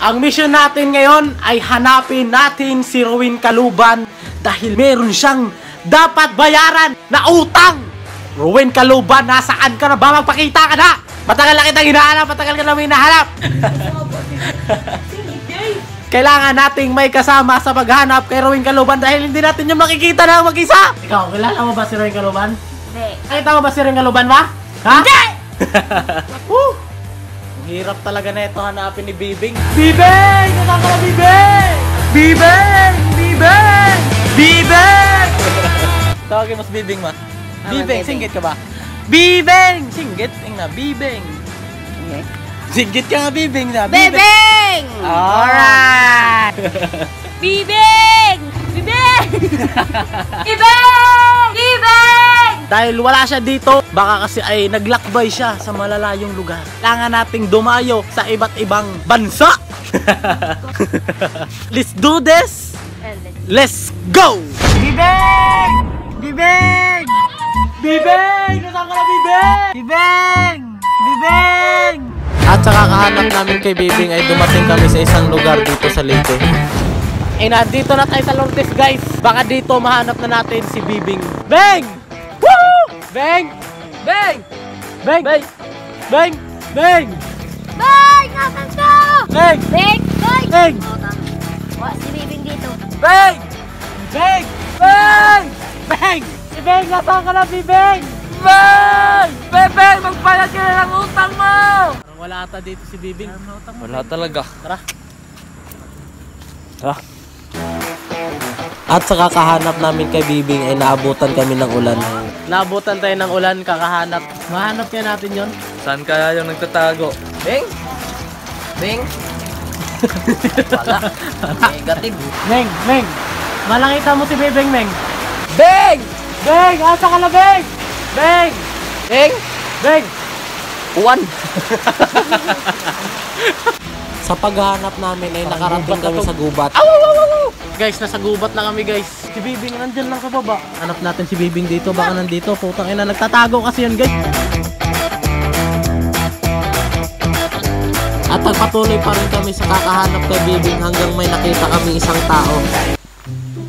Ang mission natin ngayon ay hanapin natin si Rowin Kaluban dahil meron siyang dapat bayaran na utang. Rowin Kaluban, nasaan ka na ba? Magpakita ka na! Matagal na kitang hinahanap, matagal ka na may hinahanap. Kailangan nating may kasama sa paghanap kay Rowin Kaluban dahil hindi natin yung makikita na mag-isa. Ikaw, kilala mo ba si Rowin Kaluban? Hindi. Nakita mo ba si Rowin Kaluban ba? Ha? Hindi! Woo! Hirap talaga na ito hanapin ni Bibing. Bibing! Nasaan ka Bibing? Bibing! Bibing! Bibing! Tawagin mo si Bibing, ma. Bibing, Bibing. singgit ka ba? Bibing! Singgit? Tingnan, Bibing. Singgit ka nga, Bibing na. Bebeng! Ah. Alright! Bibeng! Bibeng! Bibeng! Dahil wala siya dito, baka kasi ay naglakbay siya sa malalayong lugar. Kailangan nating dumayo sa iba't ibang bansa. Let's do this! Let's go! Bibeng! Bibeng! Bibeng! Nasaan ka na, Bibeng? Bibeng! Bibeng! At saka kahanap namin kay Bibing ay dumating kami sa isang lugar dito sa Leyte. Eh, nandito na tayo sa Lourdes, guys. Baka dito mahanap na natin si Bibing. Beng! Woo! Beng! Beng! Beng! Beng! Beng! Beng! Bang! Nasaan ka? Beng! Beng! Beng! Beng! Wala si Bibing dito. Beng! Beng! Beng! Beng! Si Beng, nasaan ka na, Bibeng? Beng! Bebeng, magbayad ka na ng utang mo! Wala ata dito si Bibing. Wala talaga. Tara. Tara. At sa kakahanap namin kay Bibing ay naabutan kami ng ulan. Naabutan tayo ng ulan, kakahanap. Mahanap kaya natin yon. Saan kaya yung nagtatago? Bing! Bing! Wala. Negative. Meng, Meng! Malangita mo si Bibing, Meng. Bing! Beng! Asa ka na, Beng? Beng! Bing! Beng! One! Sa paghahanap namin ay nakarating kami sa gubat. Guys, nasa gubat na kami guys. Si Bibing nandyan lang sa baba. Hanap natin si Bibing dito, baka nandito. Putang ina, nagtatago kasi yun guys. At nagpatuloy pa rin kami sa kakahanap kay Bibing hanggang may nakita kami isang tao.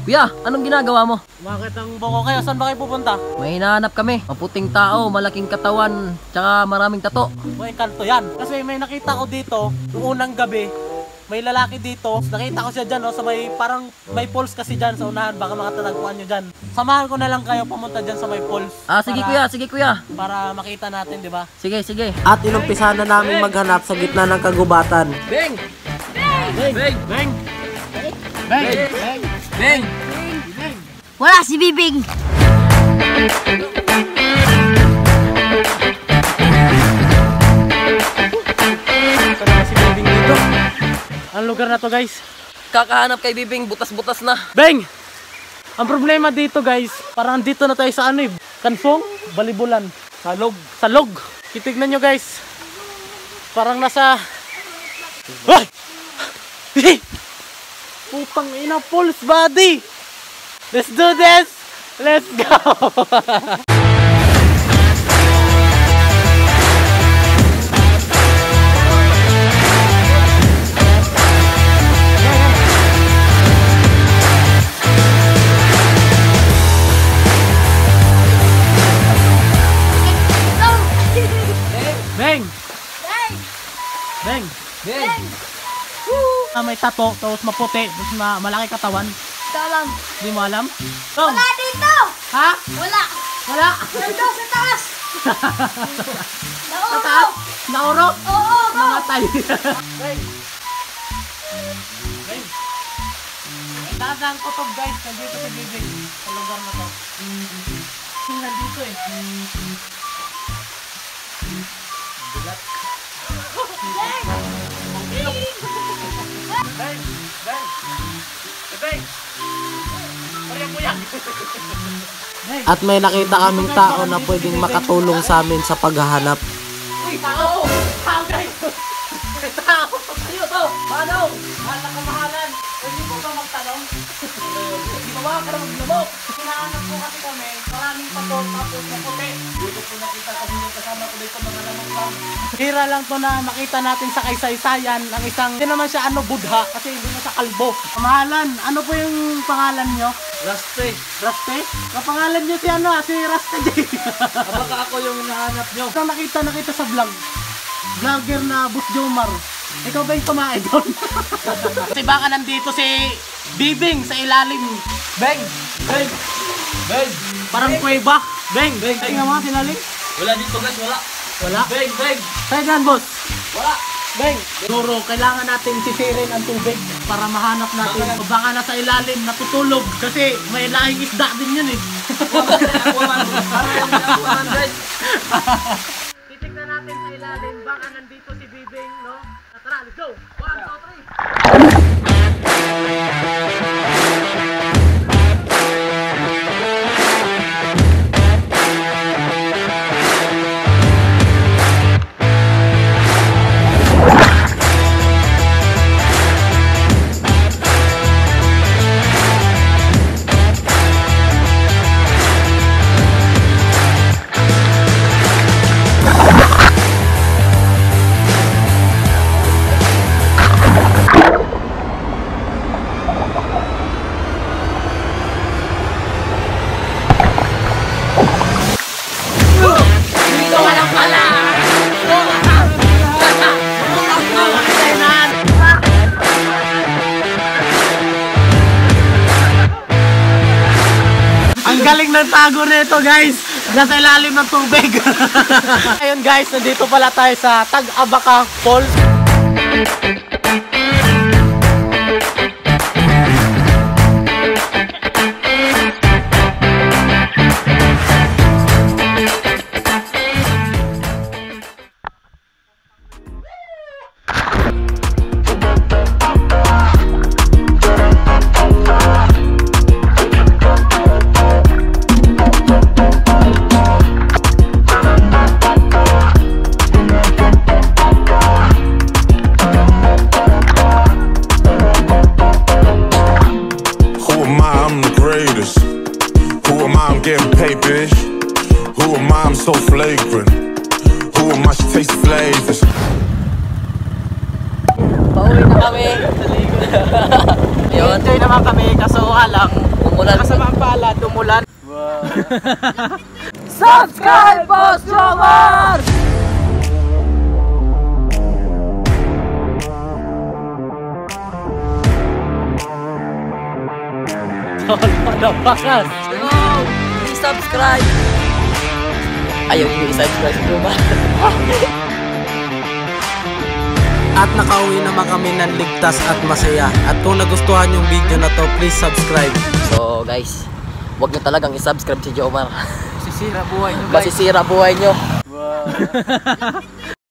Kuya, anong ginagawa mo? Bakit ang boko kayo? Saan ba kayo pupunta? May hinahanap kami. Maputing tao, malaking katawan, tsaka maraming tato. May kanto yan. Kasi may nakita ko dito, noong unang gabi, may lalaki dito, nakita ko siya dyan, oh, sa may, parang may poles kasi dyan sa unahan, baka makatatagpuan nyo dyan. Samahan ko na lang kayo pumunta dyan sa may poles. Ah, sige Para- kuya, sige kuya. Para makita natin, di ba? Sige, sige. At inumpisa na namin maghanap sa gitna ng kagubatan. Bing! Beng! Beng! Beng! Beng! Beng! Bing! Wala si Bibing! Ito Ang lugar na to guys. Kakahanap kay Bibing, butas-butas na. Beng! Ang problema dito guys, parang dito na tayo sa ano eh. Kansong? Balibulan. Salog. Salog. Kitignan nyo guys. Parang nasa... Ay! Putang ina, pulse body! Let's do this! Let's go! Ah, may tato, tapos maputi, tapos ma malaki katawan. Dalam. Hindi mo alam? Tom! Wala dito! Ha? Wala! Wala? Nandito sa taas! Sa taas? Nauro? Oo! Namatay. Beng! Beng! Taas ang kutob guys, nandito si Bibig. Sa lugar na to. Nandito eh. At may nakita kaming tao na pwedeng makatulong sa amin sa paghahanap. Uy, tao! Tao guys! Tao! Sino to? Manong! Mahal na kamahalan! Pwede po ba magtanong? Hindi mo Gawa ka na maglamok. Hinahanap po kasi kami, maraming patot tapos na puti. Dito po nakita kasi yung kasama ko dito mga lamok lang. Hira lang to na makita natin sa kaysaysayan ng isang, hindi naman siya ano, budha, kasi hindi na siya kalbo. Kamahalan, ano po yung pangalan nyo? Raste. Raste? Kapangalan nyo si ano, ah, si Raste J. Baka ako yung nahanap nyo. Ito nakita, nakita sa vlog. Vlogger na Bus Jomar. Ikaw ba yung tumae doon? Kasi baka nandito si Bibing sa ilalim. Beng! Beng! Beng! Parang kuweba. Beng! Beng! Tingnan mo, sinalim. Wala dito guys, wala. Wala. Beng, beng. Dyan, boss. Wala. Bang! Siguro, kailangan natin sisirin ang tubig para mahanap natin. Baka, baka nasa ilalim, natutulog. Kasi may lahing isda din yun eh. 100. Ang galing ng tago nito guys. Nasa ilalim ng tubig. Ayun guys, nandito pala tayo sa Tag-Abaca Falls. I? She tastes flavors. Pauwi na kami. Yun. Enjoy naman kami kaso nga lang. Umulan. Kasama ang pala, tumulan. Subscribe, Boss Jomar! Padabakas. Hello! I-subscribe! Ayaw yung i-subscribe si Jomar. At nakauwi naman kami ng ligtas at masaya. At kung nagustuhan yung video na to, please subscribe. So guys, huwag nyo talagang i-subscribe si Jomar. Sisira buhay nyo Masisira buhay nyo.